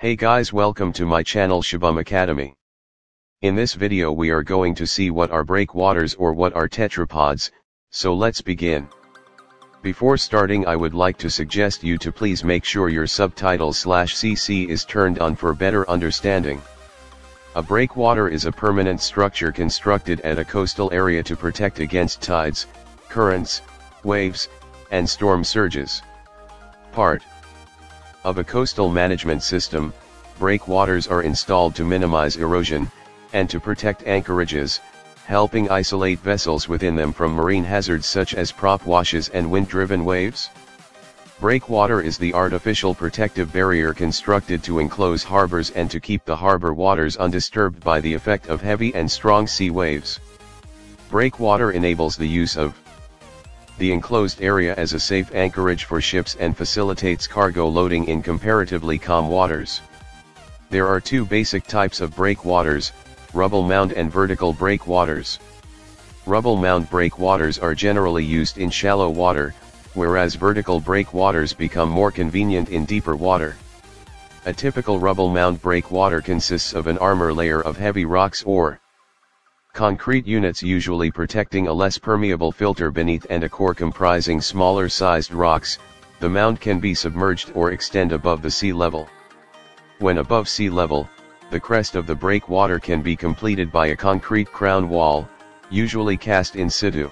Hey guys welcome to my channel Shubham Academy. In this video we are going to see what are breakwaters or what are tetrapods, so let's begin. Before starting I would like to suggest you to please make sure your subtitles slash CC is turned on for better understanding. A breakwater is a permanent structure constructed at a coastal area to protect against tides, currents, waves, and storm surges. Part of a coastal management system, breakwaters are installed to minimize erosion, and to protect anchorages, helping isolate vessels within them from marine hazards such as prop washes and wind-driven waves. Breakwater is the artificial protective barrier constructed to enclose harbors and to keep the harbor waters undisturbed by the effect of heavy and strong sea waves. Breakwater enables the use of the enclosed area as a safe anchorage for ships and facilitates cargo loading in comparatively calm waters. There are two basic types of breakwaters, rubble mound and vertical breakwaters. Rubble mound breakwaters are generally used in shallow water, whereas vertical breakwaters become more convenient in deeper water. A typical rubble mound breakwater consists of an armor layer of heavy rocks or concrete units usually protecting a less permeable filter beneath and a core comprising smaller sized rocks, the mound can be submerged or extend above the sea level. When above sea level, the crest of the breakwater can be completed by a concrete crown wall, usually cast in situ.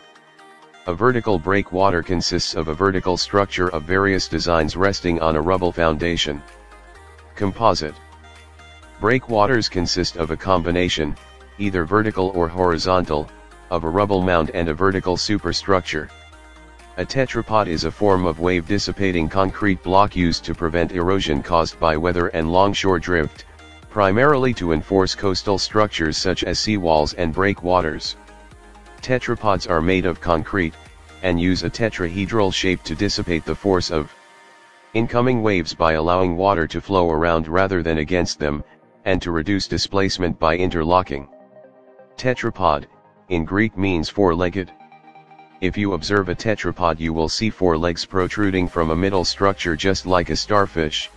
A vertical breakwater consists of a vertical structure of various designs resting on a rubble foundation. Composite Breakwaters consist of a combination, either vertical or horizontal, of a rubble mound and a vertical superstructure. A tetrapod is a form of wave-dissipating concrete block used to prevent erosion caused by weather and longshore drift, primarily to enforce coastal structures such as seawalls and breakwaters. Tetrapods are made of concrete, and use a tetrahedral shape to dissipate the force of incoming waves by allowing water to flow around rather than against them, and to reduce displacement by interlocking. Tetrapod, in Greek means four-legged. If you observe a tetrapod you will see four legs protruding from a middle structure just like a starfish.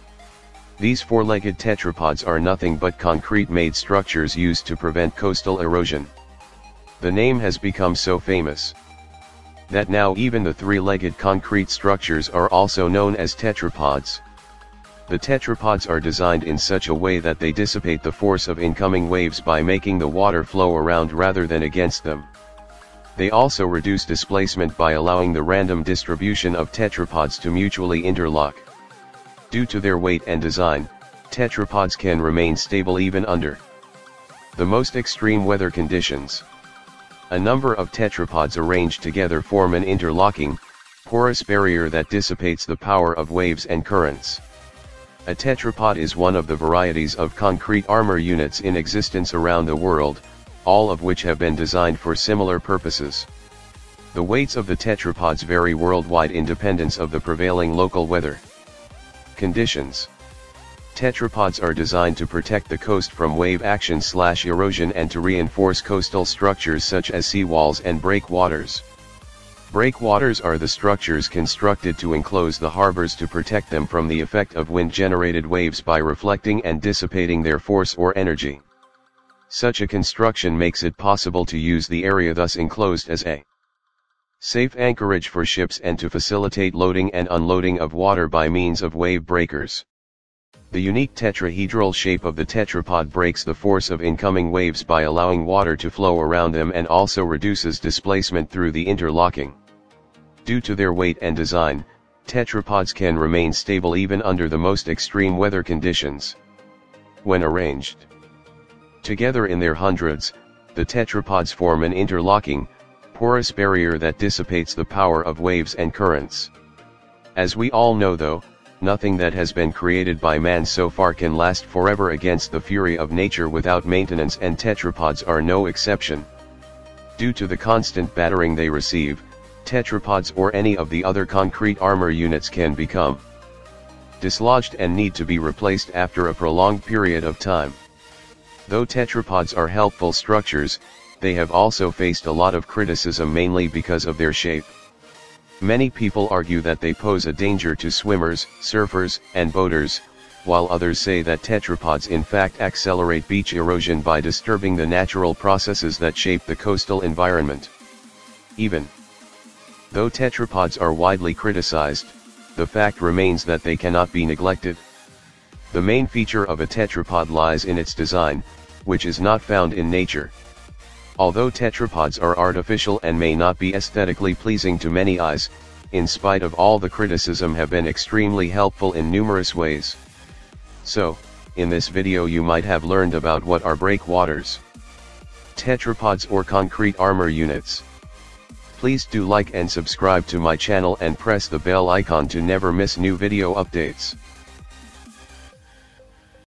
These four-legged tetrapods are nothing but concrete-made structures used to prevent coastal erosion. The name has become so famous that now even the three-legged concrete structures are also known as tetrapods. The tetrapods are designed in such a way that they dissipate the force of incoming waves by making the water flow around rather than against them. They also reduce displacement by allowing the random distribution of tetrapods to mutually interlock. Due to their weight and design, tetrapods can remain stable even under the most extreme weather conditions. A number of tetrapods arranged together form an interlocking, porous barrier that dissipates the power of waves and currents. A tetrapod is one of the varieties of concrete armor units in existence around the world, all of which have been designed for similar purposes. The weights of the tetrapods vary worldwide independence of the prevailing local weather conditions. Tetrapods are designed to protect the coast from wave action slash erosion and to reinforce coastal structures such as seawalls and breakwaters. Breakwaters are the structures constructed to enclose the harbors to protect them from the effect of wind-generated waves by reflecting and dissipating their force or energy. Such a construction makes it possible to use the area thus enclosed as a safe anchorage for ships and to facilitate loading and unloading of water by means of wave breakers. The unique tetrahedral shape of the tetrapod breaks the force of incoming waves by allowing water to flow around them and also reduces displacement through the interlocking. Due to their weight and design, tetrapods can remain stable even under the most extreme weather conditions. When arranged together in their hundreds, the tetrapods form an interlocking, porous barrier that dissipates the power of waves and currents. As we all know though, nothing that has been created by man so far can last forever against the fury of nature without maintenance and tetrapods are no exception. Due to the constant battering they receive, tetrapods or any of the other concrete armor units can become dislodged and need to be replaced after a prolonged period of time. Though tetrapods are helpful structures, they have also faced a lot of criticism mainly because of their shape. Many people argue that they pose a danger to swimmers, surfers, and boaters, while others say that tetrapods in fact accelerate beach erosion by disturbing the natural processes that shape the coastal environment. Even though tetrapods are widely criticized, the fact remains that they cannot be neglected. The main feature of a tetrapod lies in its design, which is not found in nature. Although tetrapods are artificial and may not be aesthetically pleasing to many eyes, in spite of all the criticism have been extremely helpful in numerous ways. So, in this video you might have learned about what are breakwaters, tetrapods or concrete armor units. Please do like and subscribe to my channel and press the bell icon to never miss new video updates.